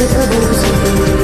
se produz